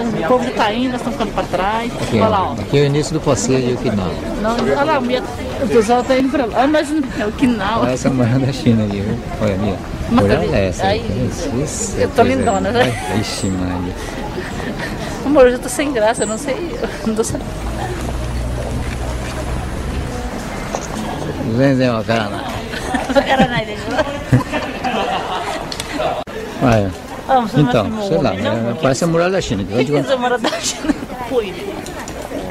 O povo já tá indo, nós estamos ficando pra trás. Aqui, Olha lá, ó. aqui é o início do passeio de Okinawa. Não, olha lá, o o pessoal tá indo pra lá. Ah, mas é o Kinal. Olha essa mulher da China ali, viu? Olha ali, Olha essa. Aí, Isso, isso, eu tô lindona, né? Ixi, Maria. Amor, eu já tô sem graça, eu não sei. Eu não tô sabendo. Vem, vem, ó, cara. Caralho, Olha. Você Então, sei lá, é, parece a muralha da China. que que eles moram da China? Fui.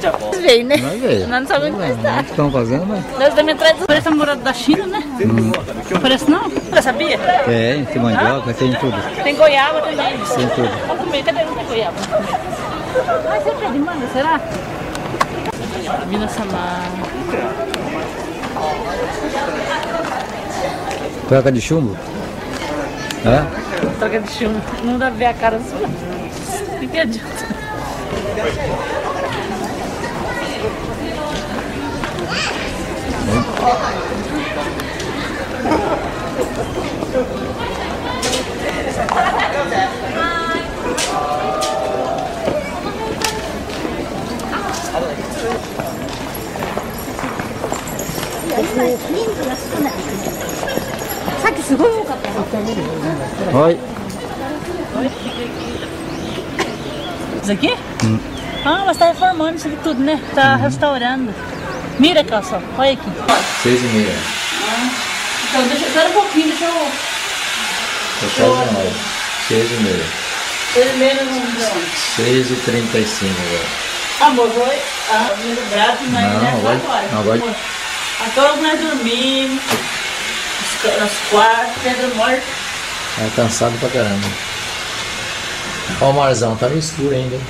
Vocês veem, né? Vai ver. Nós não sabemos onde está. O que estão fazendo, mas... Nós estamos entrando, parece a morada da China, né? Não parece não? Você sabia? Tem, tem mandioca, tem tudo. Tem goiaba também. Tem tudo. Vamos comer, cadê? Não tem goiaba. Mas você quer de manga, será? Mina Samar. Troca de chumbo? É? Troca de chumbo. Não dá pra ver a cara sua. O que, que adianta? Oi. Isso aqui? Ah, mas tá reformando isso aqui tudo, né? Tá restaurando. Mira só. Olha aqui. Seis e meia. Então, deixa, espera um pouquinho, deixa eu... Na hora. Seis e meia. Primeiro não Seis e trinta e cinco agora. Amor, foi ah, bravo, mas Não, é agora- agora. agora- Agora nós dormimos, nos- quartos, Pedro morto. É cansado pra caramba. Ó o marzão, tá meio escuro ainda. hein?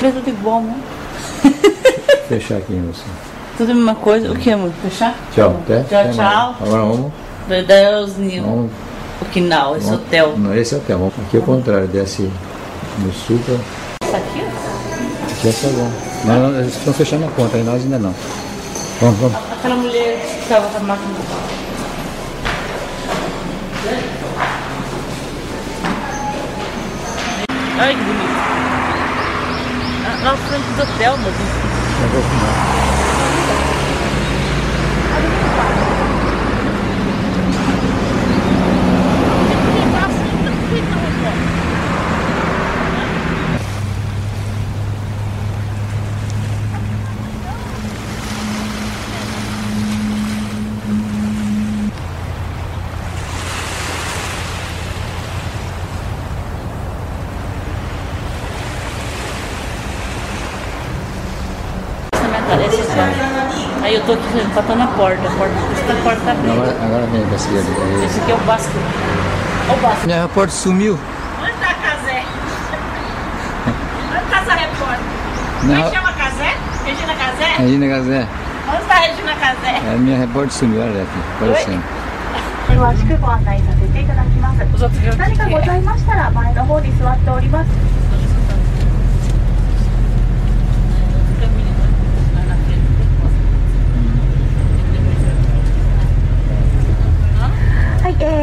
Tudo igual, amor. Fechar aqui, moço. Tudo a mesma coisa. O que, amor? Fechar? Tchau, até. Tchau, tchau. Agora vamos. Deus, Nil. O Quinal, esse vamos hotel. Não, esse é hotel. Aqui é o contrário, desce no sul pra. Ó. Aqui é salão. Não, eles estão fechando a conta, aí nós ainda não. Vamos, vamos. Aquela mulher que estava com a máquina. Ai, que bonito. Ah, na frente do hotel, meu Deus. Eu vou fumar. Essa minha tarefa assim. Aí eu tô aqui empatando a porta. A porta, essa porta tá abrindo. Agora, agora vem pra esquerda. Aí. Esse aqui é o Basco. Olha o Basco. Minha repórter sumiu. Onde tá a Casé? Onde tá essa repórter? Não. Como é que chama Casé? Regina Casé? Regina Gazé. Onde tá a Regina Casé? É, minha repórter sumiu, olha aqui, aparecendo. 詳しくご案内させていただきます Os outros viram 何かございましたら前の方に座っております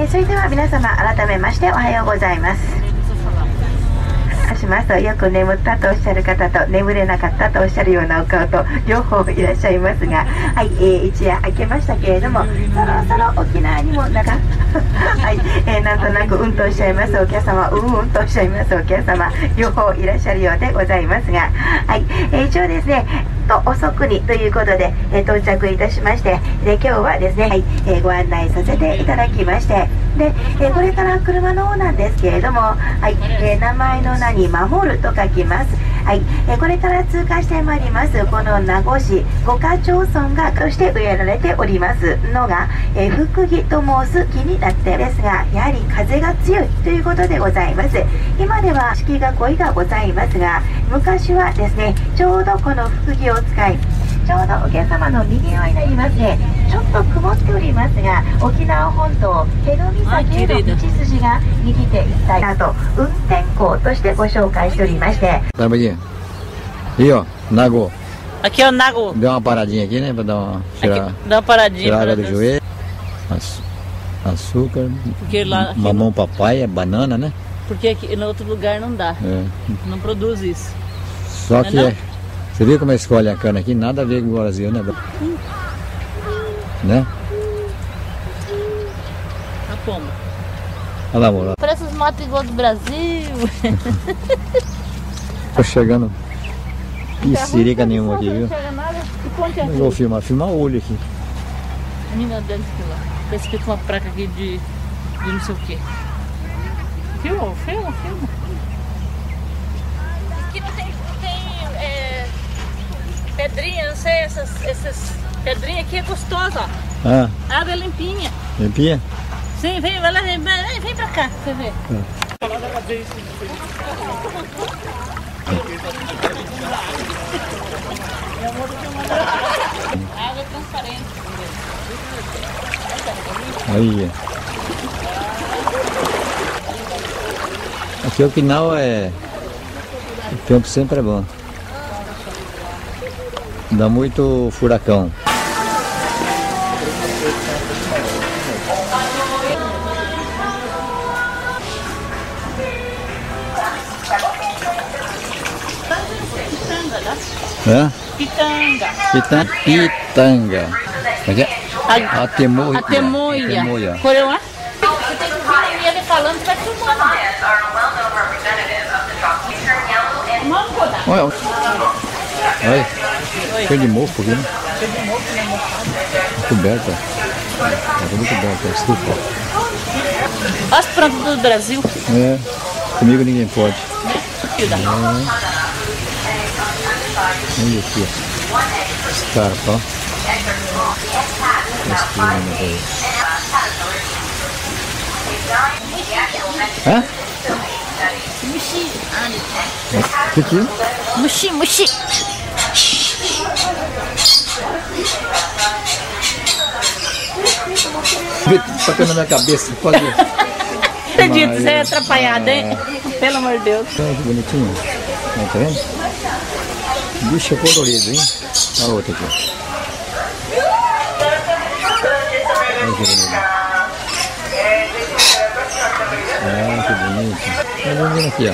えー、それでは皆様改めましておはようございます。します。とよく眠ったとおっしゃる方と眠れなかったとおっしゃるようなお顔と両方いらっしゃいますがはい、えー一夜明けましたけれどもそろそろ沖縄にもなか はい、えーなんとなくうんとおっしゃいます。お客様うんうんとおっしゃいます。お客様両方いらっしゃるようでございますがはい、えー一応ですねと遅くにということで、え到着いたしましてで今日はですね、はいえご案内させていただきましてで、えこれから車の方なんですけれども、はいえ名前の名に「守る」と書きます、はい。えーこれから通過してまいりますこの名護市五箇町村がとして植えられております。のが、えー福木と申す木になってですがやはり風が強いということでございます。今では四季囲いがございますが昔はですねちょうどこの福木を使いちょうどお客様の右側になりますね。ちょっと曇っておりますが沖縄本島辺野岬への道筋が右手一帯など運転港としてご紹介しておりまして Tá, Badinha? Aí, ó, Nagô. Aqui, ó, Nago. Deu uma paradinha aqui, né? Pra dar uma. Tirar, Aqui, dá uma paradinha. tirar água pra do nós. joelho. Açu- Açúcar. Porque lá, aqui, Mamão papai, é banana, né? porque aqui no outro lugar não dá. É. Não produz isso. Só Não é que não? é. Você viu como escolhe a cana aqui? Nada a ver com o Brasil, né? Né? Tá como? Olha lá, amor. Parece os matos igual do Brasil. Tô chegando. Ih, sirica nenhuma aqui, viu? Não. Que é vou filmar, filmar o olho aqui. Menina dentro que lá. Tá escrito uma placa aqui de, de não sei o que. Filma, filma, filma. Aqui não tem, não tem é, pedrinha, não sei, essas, essas pedrinhas aqui é gostosa, ó. Ah, A água é limpinha. limpinha? Sim, vem, vai lá, vem, vem, pra cá, você ver. A água é transparente. Aí. Aqui o final é. O tempo sempre é bom. Dá muito furacão. É? Pitanga. Pitanga. Pitanga. Como é que é? A, Atemoia. a temoia. Atemoia. Coreia. Você tem que vir ele falando, você vai filmando. Vamos rodar. Olha. Olha. Cheio de mofo aqui, né? Coberta. Tá tudo coberto, é estufa. Olha as plantas do Brasil. É. Comigo ninguém pode. Filha. Olha aqui, ó. Escarpa, ó. Respirando aí. Hã? Muxi. O que que é? Muxi, muxi. Tocando na minha cabeça, quase. Acredito, você é atrapalhado, hein? Pelo amor de Deus. Olha que bonitinho. Tá vendo? Bicho colorido, hein? Olha a outra aqui. Olha que bonito. Olha que bonito. Olha vendo aqui, ó.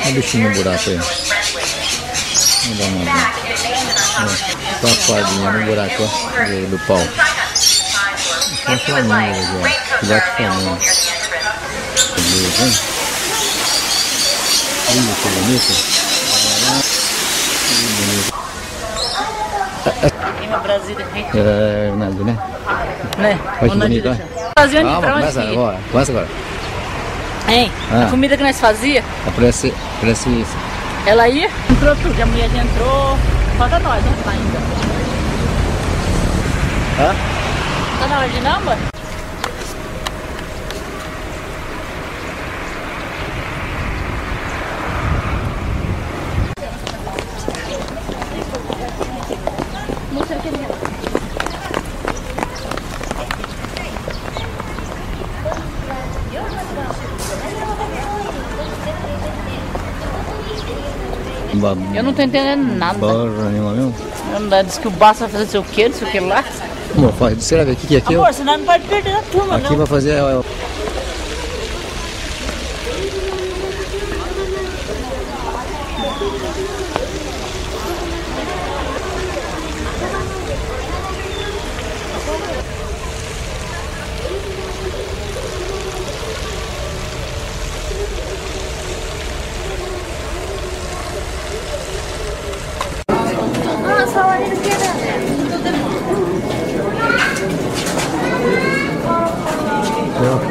Olha o bichinho no buraco aí. Vamos dar uma olhada. Ó, Safadinha no buraco, ó. do- pau. Tem flamingo aqui, ó. Filhote flamingo. Beleza, hein? Olha que bonito. No Brasil é É, Nando, né? né? que Onde bonito, deixa. Fazia onde pra onde que agora. Começa agora. Hein? Ah. A comida que nós fazia, Parece, parece isso. ela ia, entrou tudo. A mulher já entrou. Falta nós, tá ainda. Hã? Tá na hora de não, amor? Eu não tô entendendo nada. Porra nenhuma mesmo. Não Diz que o Baço vai fazer sei o que, não sei o que lá. Amor, faz, você o que que é aqui? ó. Amor, senão não pode perder a turma, Aqui não. vai fazer. ó, É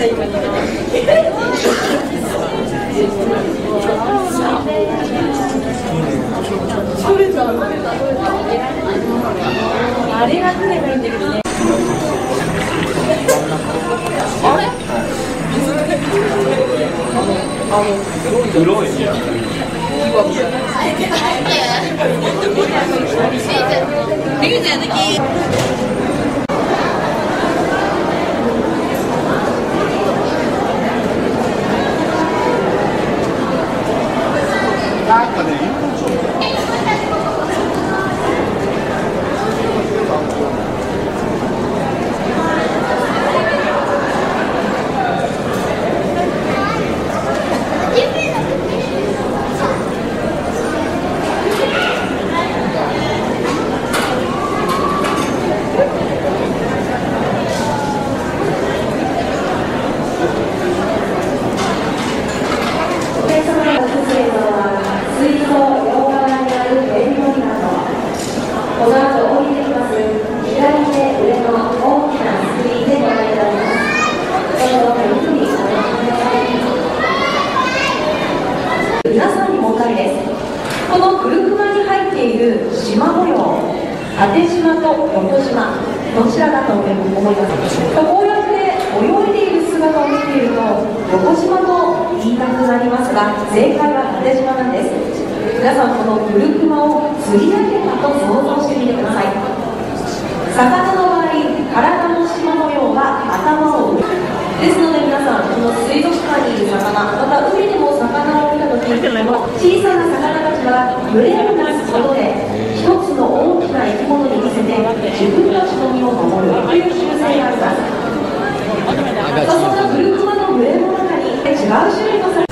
이거 ている縞模様縦縞と横縞どちらだと思います。こうやって泳いでいる姿を見ていると横縞と言いたくなりますが正解は縦縞なんです。皆さんこのグルクマを釣り上げたと想像してみてください。魚の場合体の縞模様は頭を上ですので皆さんこの水族館にいる魚また海でも魚を見た時この小さな魚は群れをなすことで一つの大きな生き物に見せて自分たちの身を守るという習性があります。そんなグルクマの群れの中に違う種類の魚